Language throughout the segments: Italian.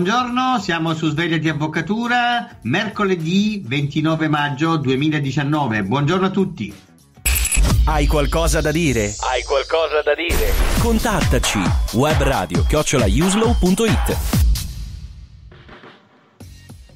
Buongiorno, siamo su Sveglia di Avvocatura, mercoledì 29 maggio 2019. Buongiorno a tutti. Hai qualcosa da dire? Hai qualcosa da dire? Contattaci webradio chiocciolaiuslow.it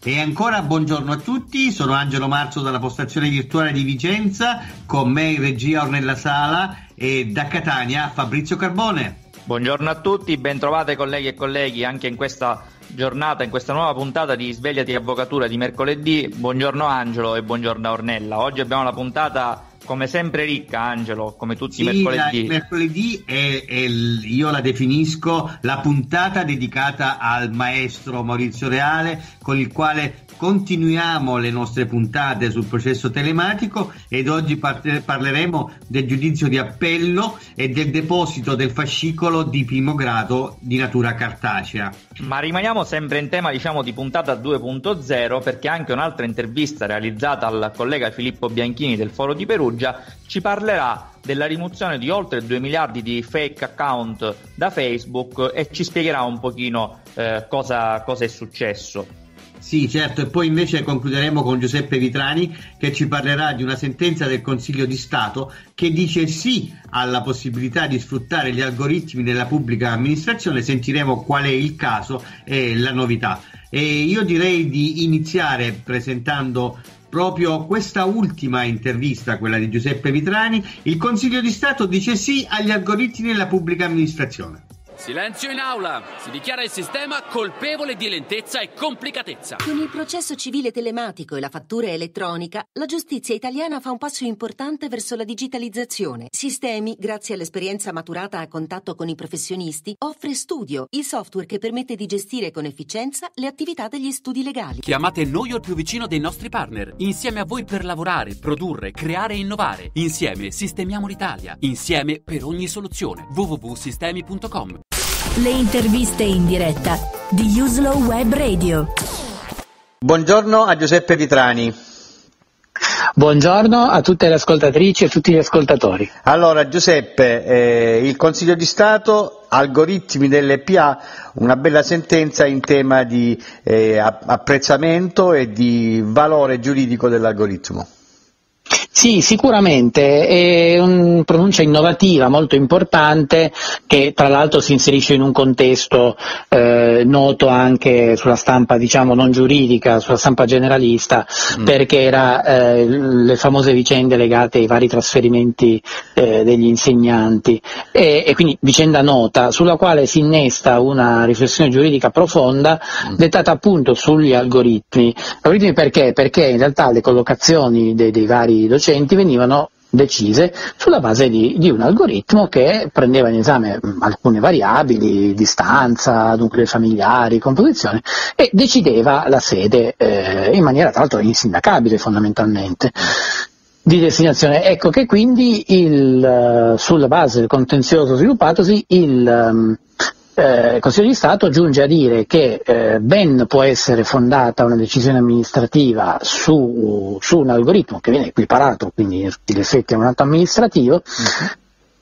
e ancora buongiorno a tutti, sono Angelo Marzo dalla postazione virtuale di Vicenza, con me in regia Ornella Sala e da Catania Fabrizio Carbone. Buongiorno a tutti, bentrovate colleghi e colleghi anche in questa giornata, in questa nuova puntata di Svegliati Avvocatura di mercoledì. Buongiorno Angelo e buongiorno Ornella. Oggi abbiamo la puntata come sempre ricca, Angelo, come tutti sì, i mercoledì. il mercoledì è, è io la definisco la puntata dedicata al maestro Maurizio Reale, con il quale continuiamo le nostre puntate sul processo telematico ed oggi par- parleremo del giudizio di appello e del deposito del fascicolo di primo grado di natura cartacea. Ma rimaniamo sempre in tema diciamo di puntata 2.0 perché anche un'altra intervista realizzata al collega Filippo Bianchini del Foro di Perugia ci parlerà della rimozione di oltre 2 miliardi di fake account da Facebook e ci spiegherà un pochino eh, cosa, cosa è successo. Sì, certo, e poi invece concluderemo con Giuseppe Vitrani che ci parlerà di una sentenza del Consiglio di Stato che dice sì alla possibilità di sfruttare gli algoritmi nella pubblica amministrazione. Sentiremo qual è il caso e la novità. E io direi di iniziare presentando proprio questa ultima intervista, quella di Giuseppe Vitrani, il Consiglio di Stato dice sì agli algoritmi nella pubblica amministrazione. Silenzio in aula! Si dichiara il sistema colpevole di lentezza e complicatezza. Con il processo civile telematico e la fattura elettronica, la giustizia italiana fa un passo importante verso la digitalizzazione. Sistemi, grazie all'esperienza maturata a contatto con i professionisti, offre Studio, il software che permette di gestire con efficienza le attività degli studi legali. Chiamate noi o il più vicino dei nostri partner, insieme a voi per lavorare, produrre, creare e innovare. Insieme sistemiamo l'Italia. Insieme per ogni soluzione. www.sistemi.com le interviste in diretta di Uslow Web Radio. Buongiorno a Giuseppe Vitrani. Buongiorno a tutte le ascoltatrici e a tutti gli ascoltatori. Allora Giuseppe, eh, il Consiglio di Stato, algoritmi dell'EPA, una bella sentenza in tema di eh, apprezzamento e di valore giuridico dell'algoritmo. Sì, sicuramente è una pronuncia innovativa, molto importante, che tra l'altro si inserisce in un contesto eh, noto anche sulla stampa diciamo non giuridica, sulla stampa generalista, mm. perché era eh, le famose vicende legate ai vari trasferimenti eh, degli insegnanti e, e, quindi vicenda nota sulla quale si innesta una riflessione giuridica profonda mm. dettata appunto sugli algoritmi. Algoritmi perché? Perché in realtà le collocazioni dei, dei vari docenti docenti venivano decise sulla base di, di, un algoritmo che prendeva in esame alcune variabili, distanza, nuclei familiari, composizione e decideva la sede eh, in maniera tra l'altro insindacabile fondamentalmente di destinazione. Ecco che quindi il, sulla base del contenzioso sviluppatosi il um, eh, il Consiglio di Stato giunge a dire che eh, ben può essere fondata una decisione amministrativa su, su, un algoritmo che viene equiparato quindi in tutti gli effetti a un atto amministrativo, uh-huh.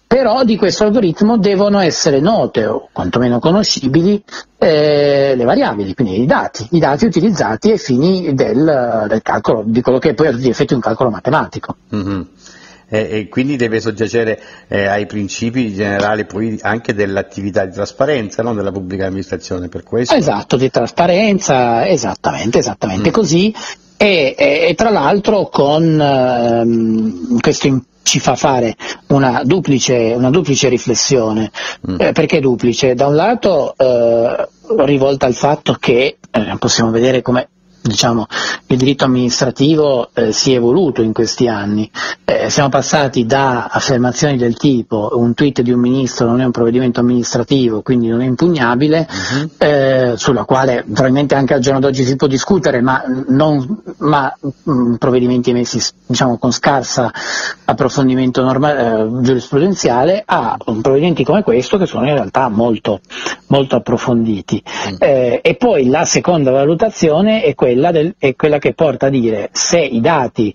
però di questo algoritmo devono essere note o quantomeno conoscibili eh, le variabili, quindi i dati, i dati utilizzati ai fini del, del calcolo, di quello che è poi a tutti gli effetti un calcolo matematico. Eh, e quindi deve soggiacere eh, ai principi generali poi anche dell'attività di trasparenza no? della pubblica amministrazione per questo. Esatto, di trasparenza, esattamente, esattamente mm. così e, e, e, tra l'altro con ehm, questo ci fa fare una duplice, una duplice riflessione. Mm. Eh, perché duplice? Da un lato eh, rivolta al fatto che eh, possiamo vedere come diciamo, il diritto amministrativo eh, si è evoluto in questi anni. Eh, siamo passati da affermazioni del tipo un tweet di un ministro non è un provvedimento amministrativo, quindi non è impugnabile, uh-huh. eh, sulla quale probabilmente anche al giorno d'oggi si può discutere, ma, non, ma mh, mm, provvedimenti emessi diciamo, con scarsa approfondimento norma- eh, giurisprudenziale, a provvedimenti come questo che sono in realtà molto, molto approfonditi. Uh-huh. e poi la seconda valutazione è quella, del, è quella che porta a dire se i dati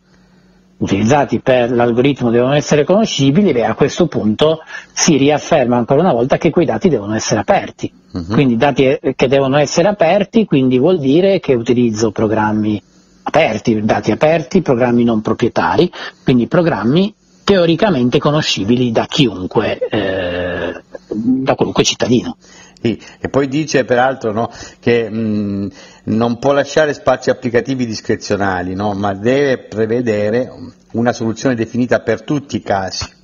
utilizzati per l'algoritmo devono essere conoscibili, beh, a questo punto si riafferma ancora una volta che quei dati devono essere aperti. Uh-huh. Quindi dati che devono essere aperti, quindi vuol dire che utilizzo programmi aperti, dati aperti, programmi non proprietari, quindi programmi teoricamente conoscibili da chiunque, eh, da qualunque cittadino. E poi dice peraltro no, che mh, non può lasciare spazi applicativi discrezionali, no, ma deve prevedere una soluzione definita per tutti i casi.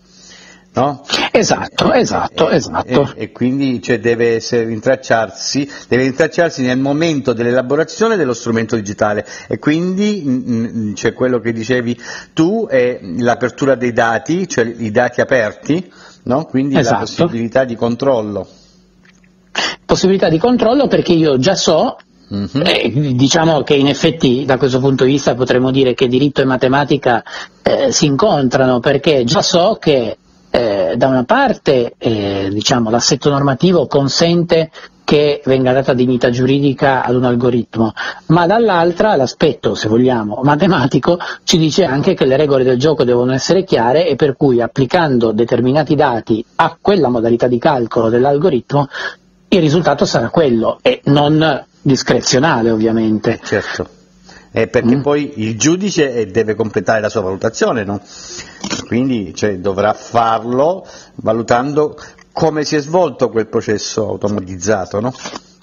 No? Esatto, esatto, e, esatto. E, e quindi cioè, deve, rintracciarsi, deve rintracciarsi nel momento dell'elaborazione dello strumento digitale e quindi mh, cioè, quello che dicevi tu è l'apertura dei dati, cioè i dati aperti, no? quindi esatto. la possibilità di controllo possibilità di controllo perché io già so Mm-hmm. Eh, diciamo che in effetti da questo punto di vista potremmo dire che diritto e matematica eh, si incontrano perché già so che eh, da una parte eh, diciamo, l'assetto normativo consente che venga data dignità giuridica ad un algoritmo, ma dall'altra l'aspetto, se vogliamo, matematico ci dice anche che le regole del gioco devono essere chiare e per cui applicando determinati dati a quella modalità di calcolo dell'algoritmo il risultato sarà quello e non discrezionale ovviamente. Certo. Eh, perché mm. poi il giudice deve completare la sua valutazione, no? quindi cioè, dovrà farlo valutando come si è svolto quel processo automatizzato. No?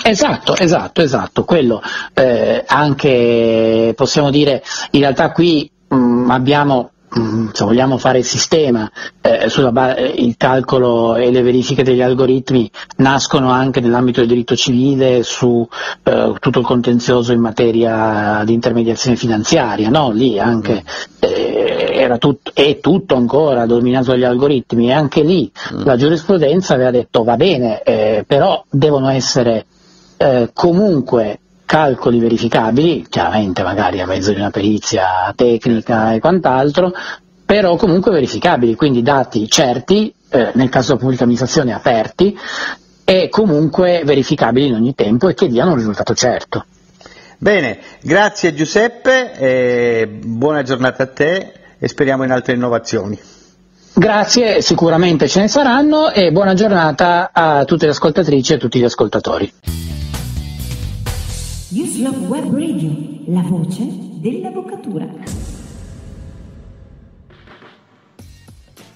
Esatto, esatto, esatto, quello eh, anche possiamo dire, in realtà qui mh, mm, abbiamo se vogliamo fare il sistema, eh, sulla, eh, il calcolo e le verifiche degli algoritmi nascono anche nell'ambito del diritto civile su eh, tutto il contenzioso in materia di intermediazione finanziaria, no? lì anche eh, tut- è tutto ancora dominato dagli algoritmi e anche lì mm. la giurisprudenza aveva detto va bene, eh, però devono essere eh, comunque calcoli verificabili, chiaramente magari a mezzo di una perizia tecnica e quant'altro, però comunque verificabili, quindi dati certi, eh, nel caso della pubblica amministrazione aperti, e comunque verificabili in ogni tempo e che diano un risultato certo. Bene, grazie Giuseppe, buona giornata a te e speriamo in altre innovazioni. Grazie, sicuramente ce ne saranno e buona giornata a tutte le ascoltatrici e a tutti gli ascoltatori. Newslog Web Radio, la voce dell'avvocatura.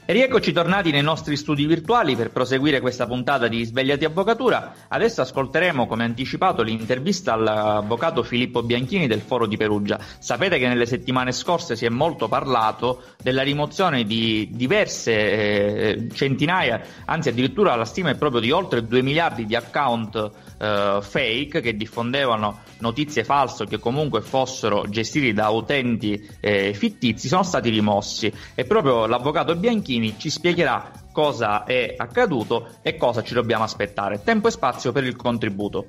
Rieccoci tornati nei nostri studi virtuali per proseguire questa puntata di Svegliati Avvocatura. Adesso ascolteremo, come anticipato, l'intervista all'avvocato Filippo Bianchini del Foro di Perugia. Sapete che nelle settimane scorse si è molto parlato della rimozione di diverse eh, centinaia, anzi addirittura la stima è proprio di oltre 2 miliardi di account eh, fake che diffondevano notizie false o che comunque fossero gestiti da utenti eh, fittizi, sono stati rimossi. E proprio l'avvocato Bianchini ci spiegherà cosa è accaduto e cosa ci dobbiamo aspettare. Tempo e spazio per il contributo.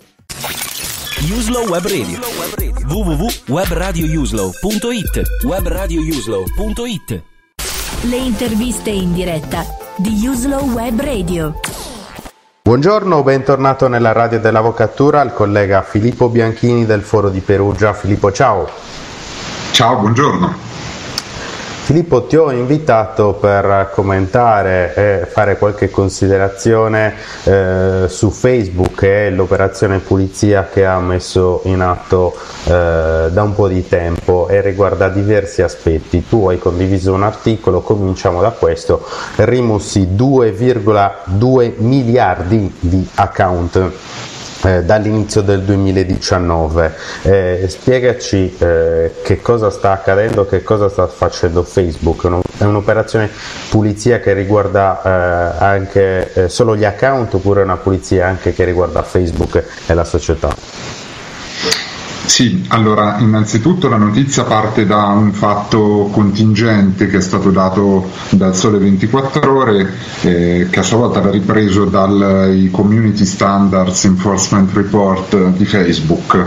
Uslow Web Radio www.webradiouslow.it webradiouslow.it Le interviste in diretta di Uslow Web Radio. Buongiorno, bentornato nella radio dell'Avvocatura il collega Filippo Bianchini del Foro di Perugia. Filippo, ciao. Ciao, buongiorno. Filippo, ti ho invitato per commentare e fare qualche considerazione eh, su Facebook e l'operazione pulizia che ha messo in atto eh, da un po' di tempo e riguarda diversi aspetti. Tu hai condiviso un articolo, cominciamo da questo, rimussi 2,2 miliardi di account eh, dall'inizio del 2019. Eh, spiegaci eh, che cosa sta accadendo, che cosa sta facendo Facebook. È un'operazione pulizia che riguarda eh, anche eh, solo gli account oppure è una pulizia anche che riguarda Facebook e la società? Sì, allora innanzitutto la notizia parte da un fatto contingente che è stato dato dal Sole 24 ore, eh, che a sua volta era ripreso dai Community Standards Enforcement Report di Facebook,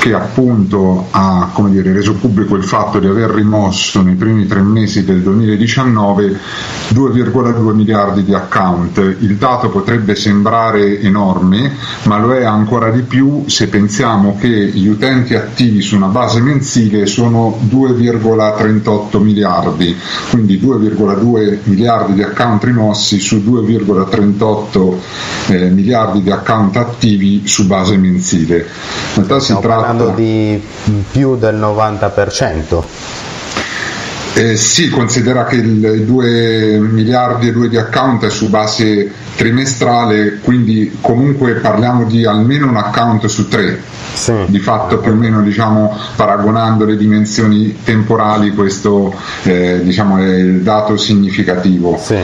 che appunto ha dire, reso pubblico il fatto di aver rimosso nei primi tre mesi del 2019 2,2 miliardi di account. Il dato potrebbe sembrare enorme, ma lo è ancora di più se pensiamo che gli utenti utenti attivi su una base mensile sono 2,38 miliardi, quindi 2,2 miliardi di account rimossi su 2,38 eh, miliardi di account attivi su base mensile. In realtà Stiamo si tratta parlando di più del 90%. Eh, sì, considera che il 2 miliardi e 2 di account è su base trimestrale, quindi comunque parliamo di almeno un account su tre. Sì. Di fatto più o meno diciamo, paragonando le dimensioni temporali questo eh, diciamo, è il dato significativo. Sì.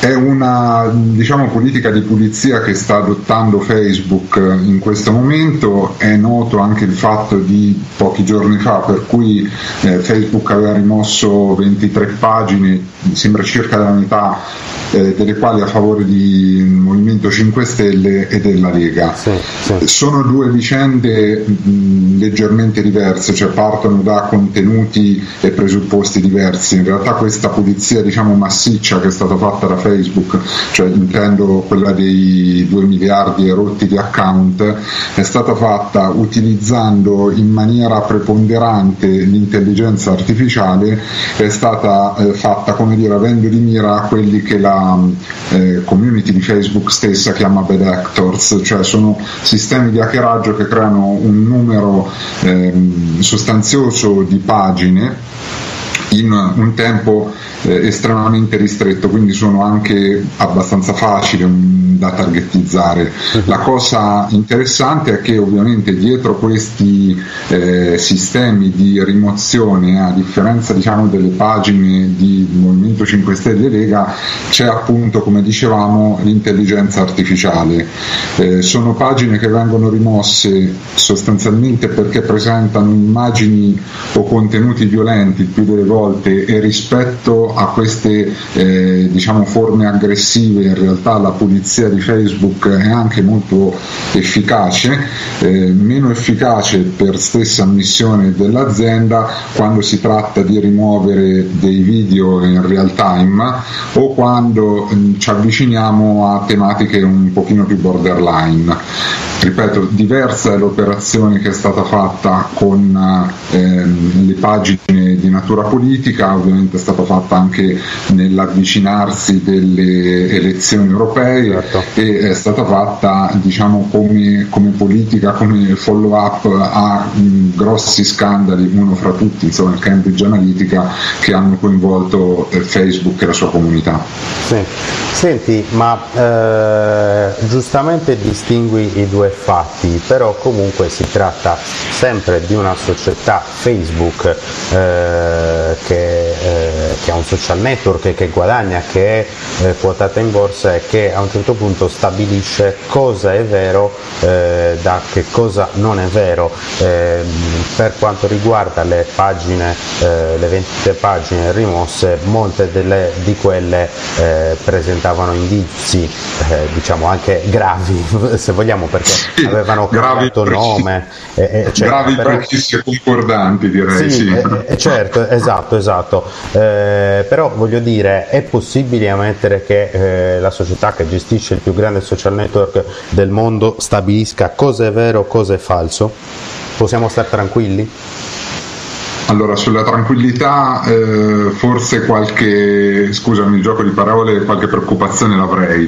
È una diciamo, politica di pulizia che sta adottando Facebook in questo momento, è noto anche il fatto di pochi giorni fa per cui eh, Facebook aveva rimosso 23 pagine, sembra circa la metà eh, delle quali a favore di Movimento 5 Stelle e della Lega. Sì, sì. Sono due vicende mh, leggermente diverse, cioè partono da contenuti e presupposti diversi. In realtà questa pulizia diciamo, massiccia che è stata fatta da Facebook, cioè intendo quella dei 2 miliardi e rotti di account, è stata fatta utilizzando in maniera preponderante l'intelligenza artificiale, è stata eh, fatta come dire avendo di mira quelli che la eh, community di Facebook stessa chiama bad actors, cioè sono sistemi di hackeraggio che creano un numero eh, sostanzioso di pagine in un tempo eh, estremamente ristretto, quindi sono anche abbastanza facili da targetizzare. La cosa interessante è che ovviamente dietro questi eh, sistemi di rimozione, a differenza diciamo, delle pagine di Movimento 5 Stelle e Lega, c'è appunto, come dicevamo, l'intelligenza artificiale. Eh, sono pagine che vengono rimosse sostanzialmente perché presentano immagini o contenuti violenti più delle volte e rispetto a queste eh, diciamo, forme aggressive in realtà la pulizia di Facebook è anche molto efficace, eh, meno efficace per stessa ammissione dell'azienda quando si tratta di rimuovere dei video in real time o quando mm, ci avviciniamo a tematiche un pochino più borderline. Ripeto, diversa è l'operazione che è stata fatta con ehm, le pagine di natura politica, ovviamente è stata fatta anche nell'avvicinarsi delle elezioni europee certo. e è stata fatta diciamo, come, come, politica, come follow up a mh, grossi scandali, uno fra tutti, insomma il Cambridge Analytica, che hanno coinvolto eh, Facebook e la sua comunità. Sì. Senti, ma eh, giustamente distingui i due fatti, però comunque si tratta sempre di una società Facebook eh, che, eh, che ha un social network che guadagna, che è eh, quotata in borsa e che a un certo punto stabilisce cosa è vero eh, da che cosa non è vero. Eh, per quanto riguarda le pagine, eh, le 20 pagine rimosse, molte delle, di quelle eh, presentavano indizi, diciamo anche gravi, se vogliamo, perché avevano cambiato nome. Eccetera. Gravi, però, precisi e concordanti direi. Sì, sì. certo, esatto, esatto. Eh, però voglio dire, è possibile ammettere che eh, la società che gestisce il più grande social network del mondo stabilisca cosa è vero, cosa è falso? Possiamo stare tranquilli? Allora, sulla tranquillità eh, forse qualche, scusami il gioco di parole, qualche preoccupazione l'avrei.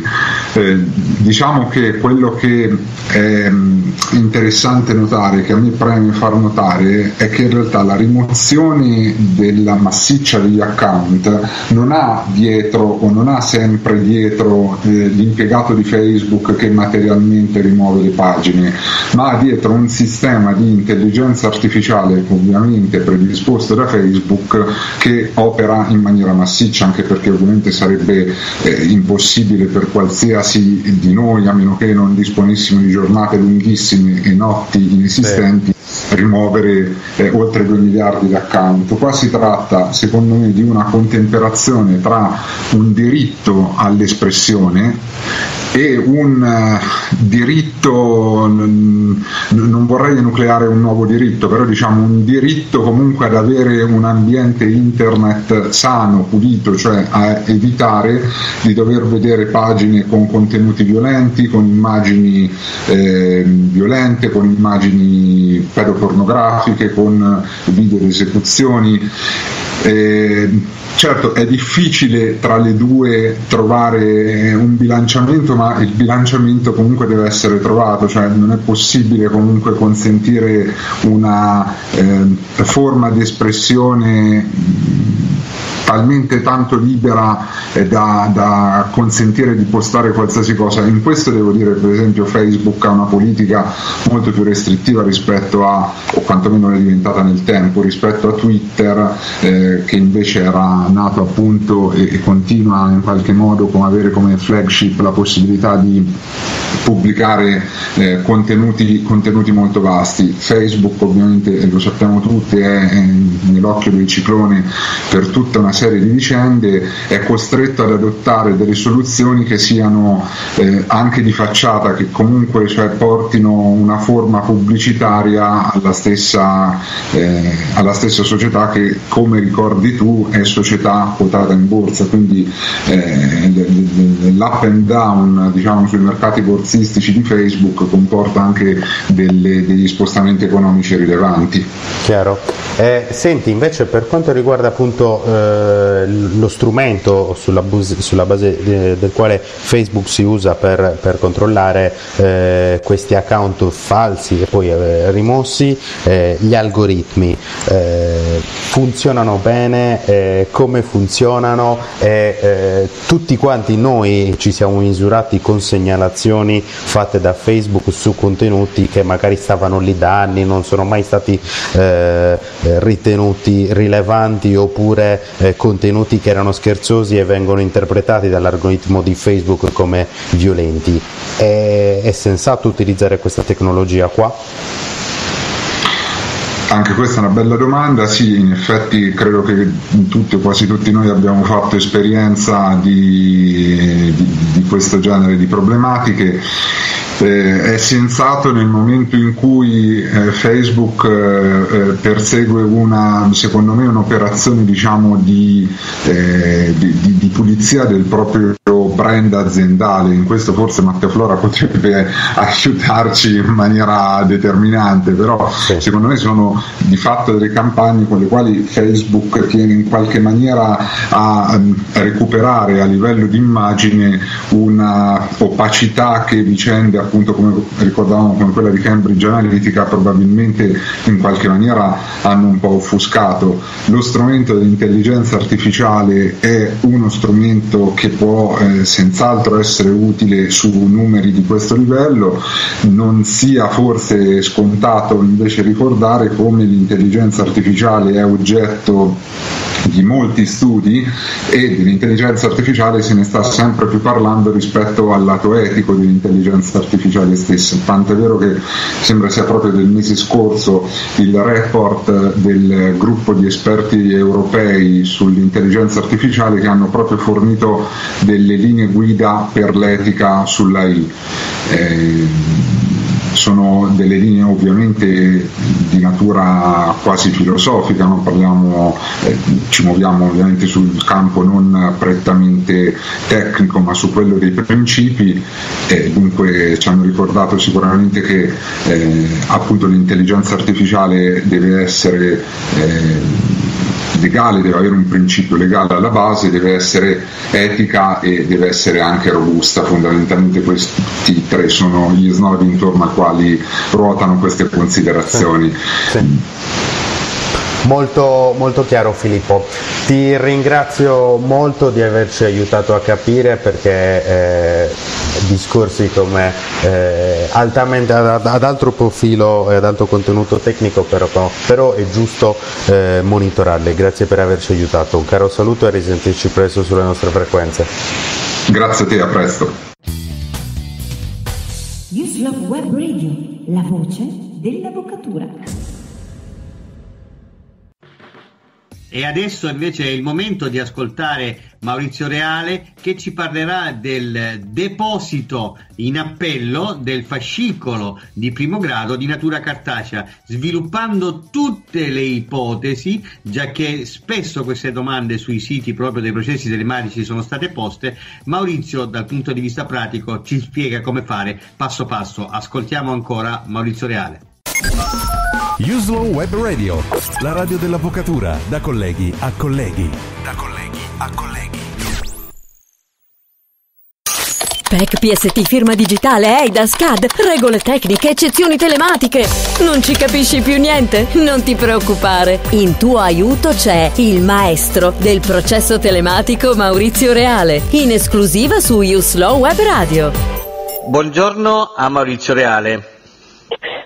Eh, diciamo che quello che è mm, interessante notare, che a me preme far notare, è che in realtà la rimozione della massiccia degli account non ha dietro o non ha sempre dietro eh, l'impiegato di Facebook che materialmente rimuove le pagine, ma ha dietro un sistema di intelligenza artificiale ovviamente predisposto disposto da Facebook che opera in maniera massiccia, anche perché ovviamente sarebbe eh, impossibile per qualsiasi di noi, a meno che non disponessimo di giornate lunghissime e notti inesistenti, rimuovere eh, oltre 2 miliardi di account. Qua si tratta, secondo me, di una contemperazione tra un diritto all'espressione e un uh, diritto, non vorrei enucleare un nuovo diritto, però diciamo un diritto comunque ad avere un ambiente internet sano, pulito, cioè a evitare di dover vedere pagine con contenuti violenti, con immagini eh, violente, con immagini pedopornografiche, con video di esecuzioni. Eh, certo è difficile tra le due trovare un bilanciamento, ma il bilanciamento comunque deve essere trovato, cioè non è possibile comunque consentire una eh, forma di espressione talmente tanto libera eh, da, da, consentire di postare qualsiasi cosa. In questo devo dire per esempio Facebook ha una politica molto più restrittiva rispetto a, o quantomeno è diventata nel tempo, rispetto a Twitter eh, che invece era nato appunto e, e continua in qualche modo come avere come flagship la possibilità di pubblicare eh, contenuti, contenuti, molto vasti. Facebook ovviamente, lo sappiamo tutti, è, è nell'occhio del ciclone per tutta una serie di vicende, è costretto ad adottare delle soluzioni che siano eh, anche di facciata, che comunque cioè, portino una forma pubblicitaria alla stessa, eh, alla stessa società che come ricordi tu è società quotata in borsa, quindi eh, l'up and down diciamo, sui mercati borsistici di Facebook comporta anche delle, degli spostamenti economici rilevanti. Chiaro. Eh, senti, invece per quanto riguarda appunto eh, lo strumento sulla, bus- sulla base de- del quale Facebook si usa per, per controllare eh, questi account falsi e poi eh, rimossi, eh, gli algoritmi eh, funzionano bene, come funzionano e tutti quanti noi ci siamo misurati con segnalazioni fatte da Facebook su contenuti che magari stavano lì da anni, non sono mai stati ritenuti rilevanti oppure eh, contenuti che erano scherzosi e vengono interpretati dall'algoritmo di Facebook come violenti. È, è sensato utilizzare questa tecnologia qua? Anche questa è una bella domanda, sì, in effetti credo che tutti quasi tutti noi abbiamo fatto esperienza di, di, di questo genere di problematiche. Eh, è sensato nel momento in cui eh, Facebook eh, eh persegue una, secondo me, un'operazione diciamo, di, eh, di, di, pulizia del proprio brand aziendale. In questo forse Matteo Flora potrebbe aiutarci in maniera determinante, però sì. secondo me sono di fatto delle campagne con le quali Facebook tiene in qualche maniera a, a recuperare a livello di immagine una opacità che vicende appunto come ricordavamo come quella di Cambridge Analytica probabilmente in qualche maniera hanno un po' offuscato. Lo strumento dell'intelligenza artificiale è uno strumento che può eh, senz'altro essere utile su numeri di questo livello, non sia forse scontato invece ricordare come l'intelligenza artificiale è oggetto di molti studi e dell'intelligenza artificiale se ne sta sempre più parlando rispetto al lato etico dell'intelligenza artificiale stessa. Tanto è vero che sembra sia proprio del mese scorso il report del gruppo di esperti europei sull'intelligenza artificiale che hanno proprio fornito delle linee guida per l'etica sull'AI. Eh, sono delle linee ovviamente di natura quasi filosofica? Parliamo, eh, ci muoviamo ovviamente sul campo non prettamente tecnico ma su quello dei principi e dunque ci hanno ricordato sicuramente che eh, appunto l'intelligenza artificiale deve essere eh, legale, deve avere un principio legale alla base, deve essere etica e deve essere anche robusta. Fondamentalmente questi tre sono gli snodi intorno ai quali ruotano queste considerazioni. Sì. Molto, molto chiaro Filippo, ti ringrazio molto di averci aiutato a capire perché eh, discorsi come eh, altamente ad, ad, altro profilo e ad alto contenuto tecnico però, però è giusto eh, monitorarle, grazie per averci aiutato, un caro saluto e risentirci presto sulle nostre frequenze. Grazie a te, a presto. Web Radio, la voce dell'avvocatura. E adesso invece è il momento di ascoltare Maurizio Reale che ci parlerà del deposito in appello del fascicolo di primo grado di natura cartacea, sviluppando tutte le ipotesi, già che spesso queste domande sui siti proprio dei processi telematici sono state poste. Maurizio, dal punto di vista pratico, ci spiega come fare passo passo. Ascoltiamo ancora Maurizio Reale. Uslow Web Radio, la radio dell'avvocatura, da colleghi a colleghi. Da colleghi a colleghi. PEC PST firma digitale EIDA SCAD, regole tecniche, eccezioni telematiche. Non ci capisci più niente? Non ti preoccupare. In tuo aiuto c'è il maestro del processo telematico Maurizio Reale, in esclusiva su Uslow Web Radio. Buongiorno a Maurizio Reale.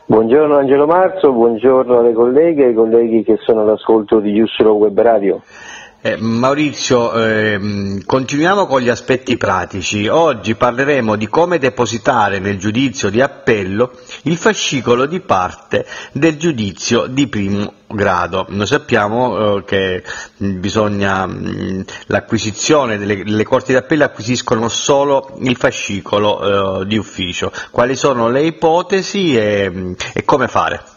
Buongiorno Angelo Marzo, buongiorno alle colleghe e ai colleghi che sono all'ascolto di Uslow Web Radio. Eh, Maurizio, ehm, continuiamo con gli aspetti pratici. Oggi parleremo di come depositare nel giudizio di appello il fascicolo di parte del giudizio di primo grado. Noi sappiamo eh, che bisogna mh, l'acquisizione delle le corti d'appello acquisiscono solo il fascicolo eh, di ufficio. Quali sono le ipotesi e, e come fare?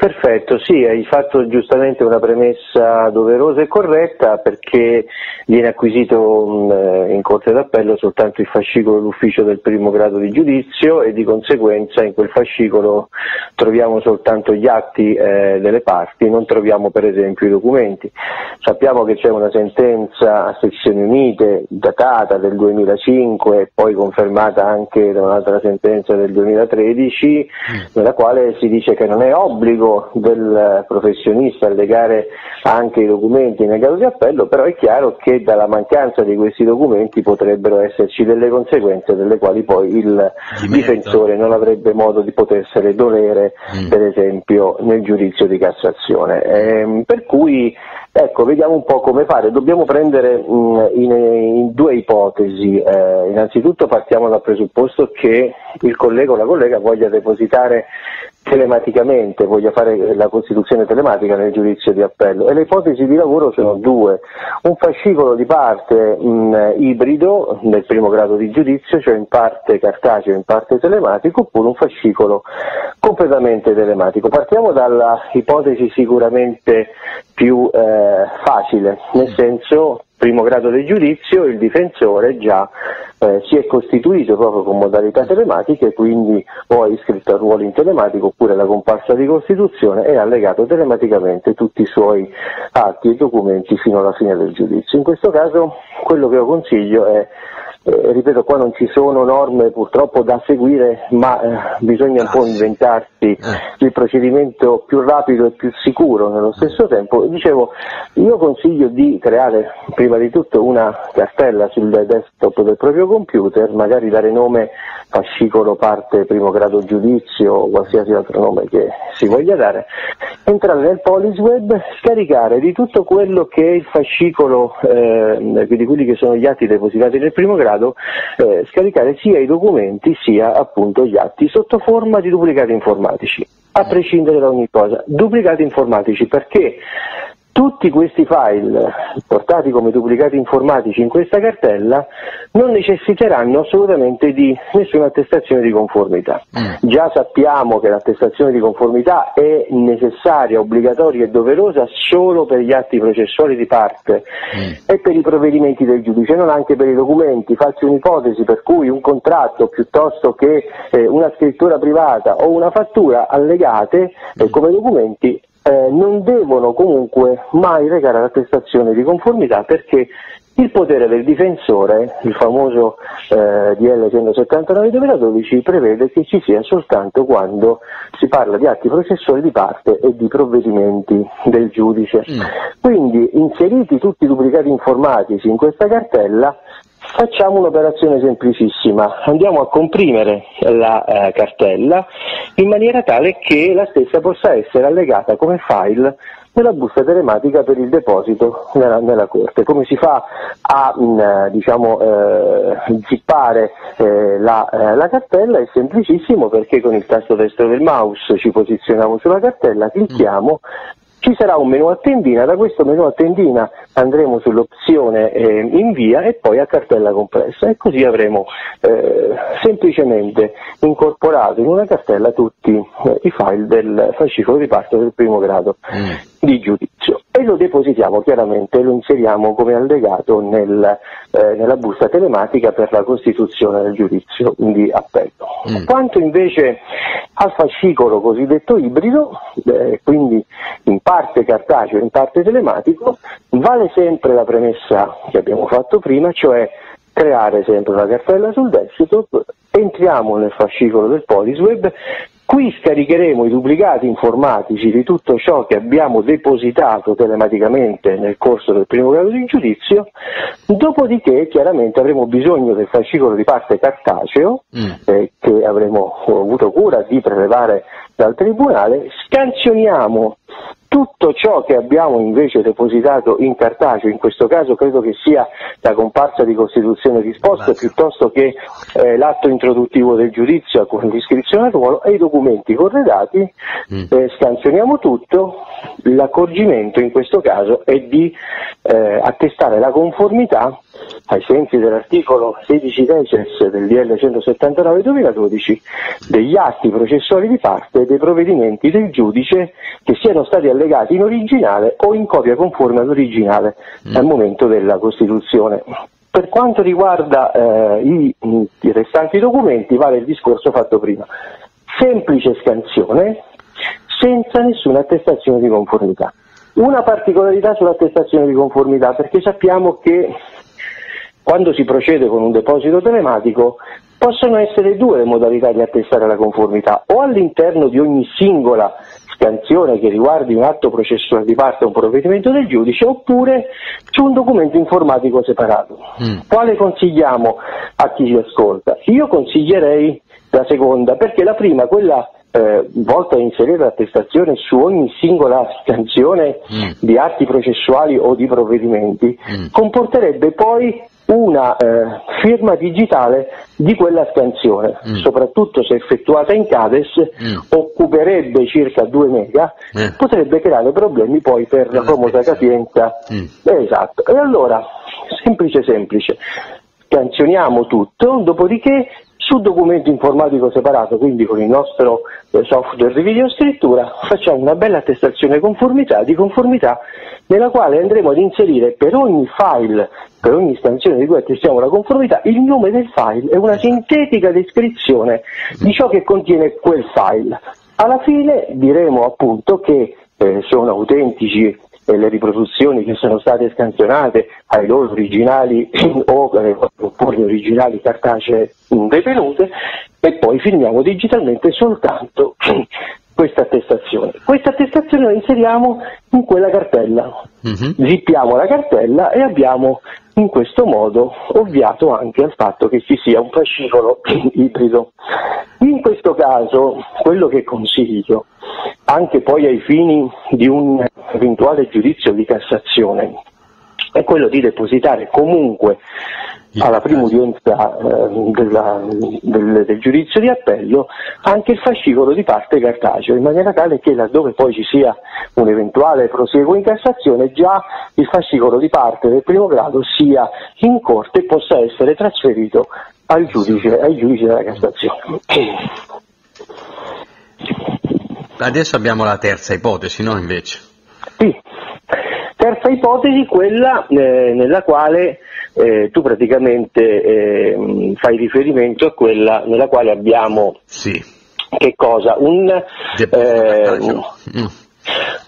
Perfetto, sì, hai fatto giustamente una premessa doverosa e corretta perché viene acquisito mh, in Corte d'Appello soltanto il fascicolo dell'ufficio del primo grado di giudizio e di conseguenza in quel fascicolo troviamo soltanto gli atti eh, delle parti, non troviamo per esempio i documenti. Sappiamo che c'è una sentenza a sezioni unite datata del 2005 poi confermata anche da un'altra sentenza del 2013 nella quale si dice che non è obbligo del professionista a legare anche i documenti nel grado di appello, però è chiaro che dalla mancanza di questi documenti potrebbero esserci delle conseguenze delle quali poi il difensore non avrebbe modo di potersene dolere, mm. per esempio nel giudizio di Cassazione. Ehm, per cui Ecco, vediamo un po' come fare. Dobbiamo prendere mh, in, in, due ipotesi. Eh, innanzitutto partiamo dal presupposto che il collega o la collega voglia depositare telematicamente, voglia fare la costituzione telematica nel giudizio di appello. E le ipotesi di lavoro sono due, un fascicolo di parte mh, ibrido nel primo grado di giudizio, cioè in parte cartaceo, in parte telematico, oppure un fascicolo completamente telematico. Partiamo dalla ipotesi sicuramente più eh, facile, nel senso primo grado del giudizio il difensore già eh, si è costituito proprio con modalità telematiche, quindi o è iscritto al ruolo in telematico oppure alla comparsa di Costituzione e ha legato telematicamente tutti i suoi atti e documenti fino alla fine del giudizio. In questo caso quello che io consiglio è eh, ripeto, qua non ci sono norme purtroppo da seguire, ma eh, bisogna un po' inventarsi eh. il procedimento più rapido e più sicuro nello stesso tempo. Dicevo, io consiglio di creare prima di tutto una cartella sul desktop del proprio computer, magari dare nome fascicolo parte primo grado giudizio o qualsiasi altro nome che si voglia dare, entrare nel Polisweb, scaricare di tutto quello che è il fascicolo eh, di quelli che sono gli atti depositati nel primo grado eh, scaricare sia i documenti sia appunto gli atti sotto forma di duplicati informatici, a prescindere da ogni cosa. Duplicati informatici perché tutti questi file portati come duplicati informatici in questa cartella non necessiteranno assolutamente di nessuna attestazione di conformità. Mm. Già sappiamo che l'attestazione di conformità è necessaria, obbligatoria e doverosa solo per gli atti processuali di parte mm. e per i provvedimenti del giudice, non anche per i documenti. Faccio un'ipotesi per cui un contratto piuttosto che eh, una scrittura privata o una fattura allegate eh, mm. come documenti eh, non devono comunque mai recare l'attestazione di conformità perché il potere del difensore, il famoso eh, DL 179-2012, prevede che ci sia soltanto quando si parla di atti processuali di parte e di provvedimenti del giudice. Mm. Quindi inseriti tutti i duplicati informatici in questa cartella Facciamo un'operazione semplicissima, andiamo a comprimere la eh, cartella in maniera tale che la stessa possa essere allegata come file nella busta telematica per il deposito nella, nella Corte. Come si fa a mm, diciamo, eh, zippare eh, la, eh, la, cartella? È semplicissimo perché con il tasto destro del mouse ci posizioniamo sulla cartella, clicchiamo ci sarà un menu a tendina, da questo menu a tendina andremo sull'opzione eh, invia e poi a cartella complessa e così avremo eh, semplicemente incorporato in una cartella tutti eh, i file del fascicolo di parte del primo grado di giudizio e lo depositiamo chiaramente, lo inseriamo come allegato nel, eh, nella busta telematica per la costituzione del giudizio di appello. Quanto invece al fascicolo cosiddetto ibrido, eh, quindi in parte cartaceo e in parte telematico, vale sempre la premessa che abbiamo fatto prima, cioè creare sempre una cartella sul desktop, entriamo nel fascicolo del Polisweb, Qui scaricheremo i duplicati informatici di tutto ciò che abbiamo depositato telematicamente nel corso del primo grado di giudizio, dopodiché chiaramente avremo bisogno del fascicolo di parte cartaceo eh, che avremo avuto cura di prelevare dal Tribunale, scansioniamo tutto ciò che abbiamo invece depositato in cartaceo, in questo caso credo che sia la comparsa di costituzione risposta piuttosto che eh, l'atto introduttivo del giudizio con l'iscrizione al ruolo e i documenti corredati, eh, scansioniamo tutto, l'accorgimento in questo caso è di eh, attestare la conformità ai sensi dell'articolo 16 decies del DL 179-2012 degli atti processuali di parte e dei provvedimenti del giudice che siano stati allegati in originale o in copia conforme all'originale al momento della Costituzione. Per quanto riguarda eh, i, i restanti documenti vale il discorso fatto prima. Semplice scansione senza nessuna attestazione di conformità. Una particolarità sull'attestazione di conformità perché sappiamo che quando si procede con un deposito telematico possono essere due le modalità di attestare la conformità, o all'interno di ogni singola scansione che riguardi un atto processuale di parte o un provvedimento del giudice, oppure su un documento informatico separato. Quale consigliamo a chi ci ascolta? Io consiglierei la seconda, perché la prima, quella eh, volta a inserire l'attestazione su ogni singola scansione di atti processuali o di provvedimenti, comporterebbe poi una eh, firma digitale di quella scansione, soprattutto se effettuata in CADES, occuperebbe circa 2 mega, potrebbe creare problemi poi per la famosa capienza. Esatto. E allora, semplice semplice, scansioniamo tutto, dopodiché su documento informatico separato, quindi con il nostro eh, software di videoscrittura, facciamo una bella attestazione conformità, di conformità nella quale andremo ad inserire per ogni file, per ogni scansione di cui attestiamo la conformità, il nome del file e una sintetica descrizione di ciò che contiene quel file. Alla fine diremo appunto che eh, sono autentici eh, le riproduzioni che sono state scansionate ai loro originali o eh, oppure originali cartacee detenute e poi firmiamo digitalmente soltanto questa attestazione. Questa attestazione la inseriamo in quella cartella, zippiamo la cartella e abbiamo in questo modo ovviato anche al fatto che ci sia un fascicolo ibrido. In questo caso quello che consiglio, anche poi ai fini di un eventuale giudizio di Cassazione, è quello di depositare comunque alla prima udienza eh, della- del, del giudizio di appello anche il fascicolo di parte cartaceo, in maniera tale che laddove poi ci sia un eventuale prosieguo in Cassazione già il fascicolo di parte del primo grado sia in corte e possa essere trasferito al giudice, ai giudici della Cassazione. Adesso abbiamo la terza ipotesi, no invece? Terza ipotesi, quella eh, nella quale eh, tu praticamente eh, fai riferimento a quella nella quale abbiamo che cosa? Un, eh,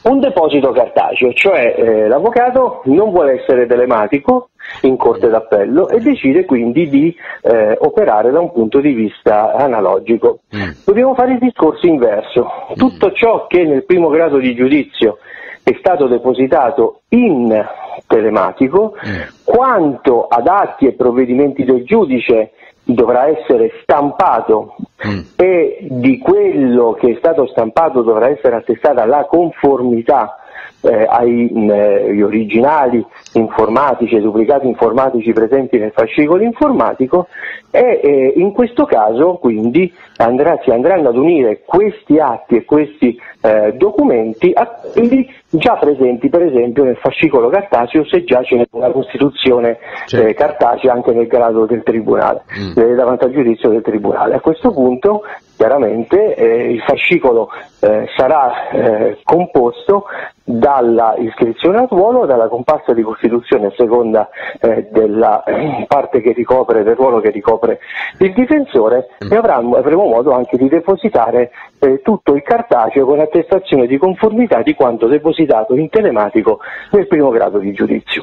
un deposito cartaceo, cioè eh, l'avvocato non vuole essere telematico in corte d'appello e decide quindi di eh, operare da un punto di vista analogico. Dobbiamo fare il discorso inverso. Tutto ciò che nel primo grado di giudizio è stato depositato in telematico, quanto ad atti e provvedimenti del giudice dovrà essere stampato e di quello che è stato stampato dovrà essere attestata la conformità eh, ai mh, eh, originali informatici duplicati informatici presenti nel fascicolo informatico e eh, in questo caso quindi andrà- si andranno ad unire questi atti e questi eh, documenti a quelli già presenti per esempio nel fascicolo cartaceo se già c'è una Costituzione certo. eh, cartacea anche nel grado del Tribunale, mm. eh, davanti al giudizio del Tribunale. A questo punto chiaramente eh, il fascicolo eh, sarà eh, composto dalla iscrizione al ruolo, dalla comparsa di Costituzione a seconda eh, della eh, parte che ricopre, del ruolo che ricopre il difensore mm. e avremo, avremo modo anche di depositare eh, tutto il cartaceo con attestazione di conformità di quanto depositato in telematico nel primo grado di giudizio.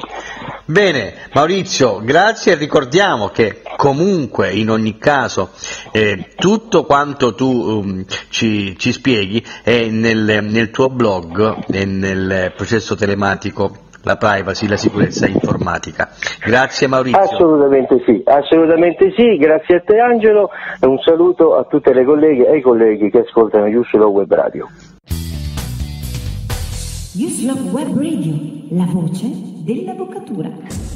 Bene, Maurizio, grazie e ricordiamo che comunque in ogni caso eh, tutto quanto tu um, ci, ci, spieghi è nel, nel tuo blog e nel processo telematico la privacy, la sicurezza informatica. Grazie Maurizio. Assolutamente sì, assolutamente sì, grazie a te Angelo e un saluto a tutte le colleghe e ai colleghi che ascoltano Uslo Web Radio. Uslo Web Radio, la voce dell'avvocatura.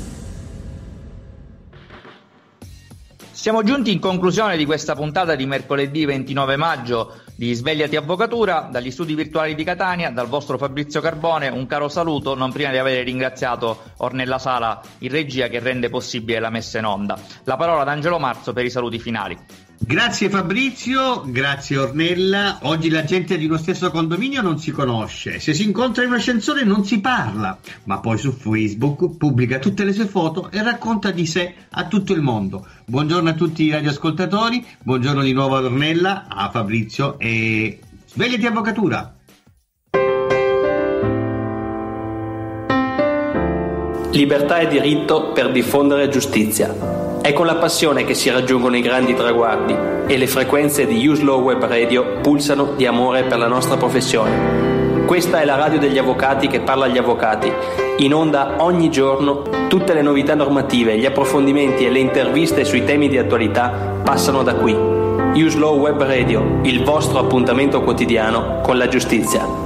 Siamo giunti in conclusione di questa puntata di mercoledì 29 maggio di Svegliati Avvocatura, dagli studi virtuali di Catania, dal vostro Fabrizio Carbone, un caro saluto, non prima di aver ringraziato Ornella Sala in regia che rende possibile la messa in onda. La parola ad Angelo Marzo per i saluti finali. Grazie Fabrizio, grazie Ornella. Oggi la gente di uno stesso condominio non si conosce. Se si incontra in un ascensore non si parla, ma poi su Facebook pubblica tutte le sue foto e racconta di sé a tutto il mondo. Buongiorno a tutti i radioascoltatori, buongiorno di nuovo ad Ornella, a Fabrizio e svegliati avvocatura. Libertà e diritto per diffondere giustizia. È con la passione che si raggiungono i grandi traguardi e le frequenze di Uslow Web Radio pulsano di amore per la nostra professione. Questa è la radio degli avvocati che parla agli avvocati. In onda ogni giorno tutte le novità normative, gli approfondimenti e le interviste sui temi di attualità passano da qui. Uslow Web Radio, il vostro appuntamento quotidiano con la giustizia.